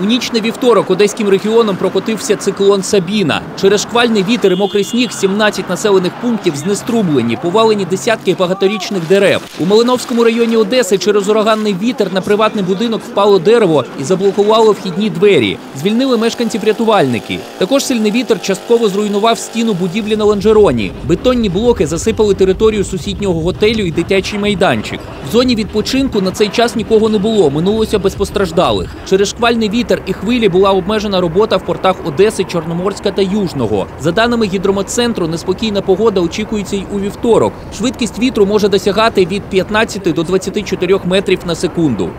У ніч на вівторок одеським регіоном прокотився циклон Сабіна. Через шквальний вітер і мокрий сніг 17 населених пунктів знеструблені, повалені десятки багаторічних дерев. У Малиновському районі Одеси через ураганний вітер на приватний будинок впало дерево і заблокувало вхідні двері. Звільнили мешканців-рятувальники. Також сильний вітер частково зруйнував стіну будівлі на лонжероні. Бетонні блоки засипали територію сусіднього готелю і дитячий майданчик. В зоні відпочинку на цей час нікого не було. Минулося без постраждалих. Через шквальний вітер і хвилі була обмежена робота в портах Одеси, Чорноморська та Южного. За даними гідрометцентру, неспокійна погода очікується й у вівторок. Швидкість вітру може досягати від 15 до 24 метрів на секунду.